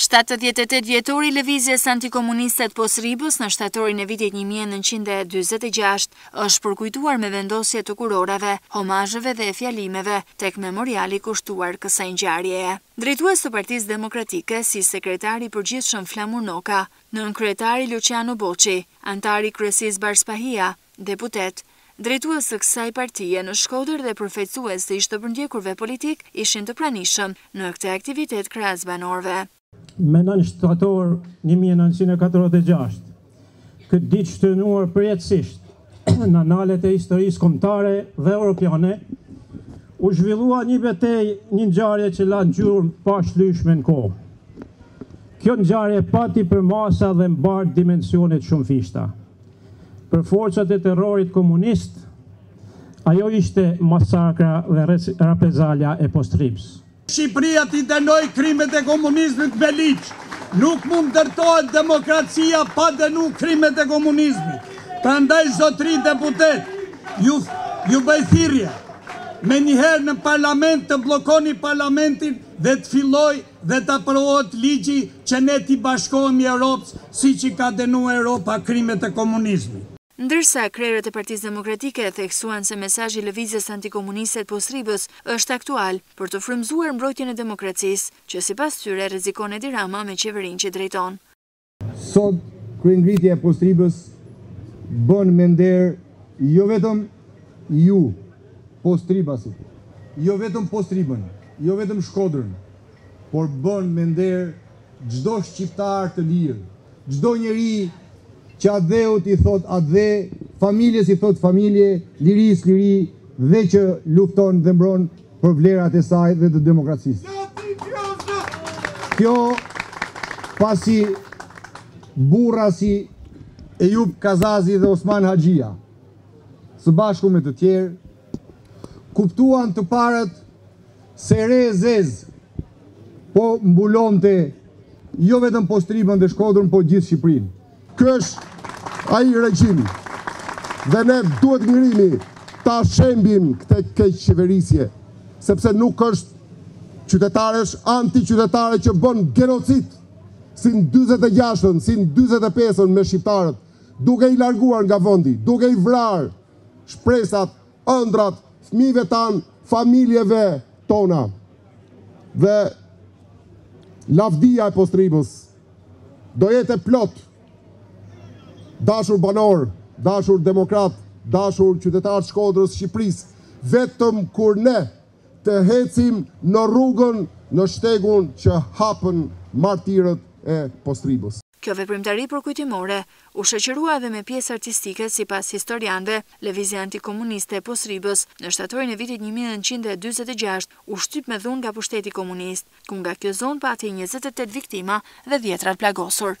Shtatëdhjetë e tetë vjetori i lëvizjes antikomuniste të Postribës në shtatorin e vitit një mijë e nëntëqind e dyzet e gjashtë është përkujtuar me vendosje të kurorave, homazheve dhe fjalimeve tek memoriali i kushtuar kësaj ngjarjeje. Drejtues të Partisë Demokratike, si Sekretari i Përgjithshëm Flamur Noka, Nënkryetari Luçiano Boçi, Anëtari i Kryesisë Bardh Spahia, deputetë, Drejtues të kësaj partie në Shkodër dhe përfaqësues të ish të përndjekurve politikë ishin të pranishëm në këtë aktivitet krahas banorëve. Më nëntë shtator një mijë e nëntëqind e katërdhjetë e gjashtë, këtë ditë shënuar përjetësisht në analet e historisë kombëtare dhe europiane, u zhvillua një betejë, një ngjarje që la gjurmë të pashlyeshme në kohë. Kjo ngjarje pati përmasa dhe mbart dimensione të shumëfishta. për forcat e terrorit komunist, ajo ishte masakra dhe reprezalja e Postribës. Shqipëria t'i dënojë krimet e komunizmit me ligj. Nuk mund ndërtohet demokracia pa dënu krimet e komunizmit. Prandaj zotri deputet, ju bëj thirrje menjëherë në parlament të bllokoni parlamentin dhe të fillojë dhe të aprovohet ligji që ne t'i bashkohemi Europës siç i ka dënu Europa krimet e komunizmit. Ndërsa, krerët e Partisë Demokratike theksuan se mesazhi i Lëvizjes Antikomuniste të Postribës është aktual, për të frymëzuar mbrojtjen e demokracisë, që sipas tyre rrezikon Edi Rama me qeverinë që drejton. Sot, kryengritja e Postribës bën me nder jo vetëm ju, postribasit, jo vetëm Postribën, jo vetëm Shkodrën, por bën me nder çdo shqiptar të lirë, çdo njeri që atdheut i thotë atdhe, familjes i thotë familje, lirisë liri dhe që lufton dhe mbron për vlerat e saj dhe të demokracisë. Kjo pasi burra si Jup Kazazi dhe Osman Haxhia, së bashku me të tjerë, kuptuan të parët se re e zezë po mbulonte jo vetëm Postribën dhe Shkodrën, po gjithë Shqipërinë. Ky është ai regjim dhe ne duhet ngrihemi ta shembim këtë keqqeverisje, sepse nuk është qytetare, është antiqytetare që bën gjenocid si në 46-ën, si në 45-ën me shqiptarët, duke i larguar nga vendi, duke i vrarë shpresat ëndrrat fëmijëve tanë, familjeve tona. Dhe lavdia e Postribës do jetë e plotë. Dashur banor, dashur demokrat, dashur qytetarë të Shkodrës, Shqipërisë, vetëm kur ne të ecim në rrugën, në shtegun që hapën martirët e Postribës. Kjo veprimtari përkujtimore u shoqërua edhe me pjesë artistike, sipas historianëve, Lëvizja Antikomuniste e Postribës, në shtatorin e vitit një mijë e nëntëqind e dyzet e gjashtë, u shtyp me dhunë nga pushteti komunist, ku nga kjo zonë pati njëzet e tetë viktima dhe dhjetëra të plagosur.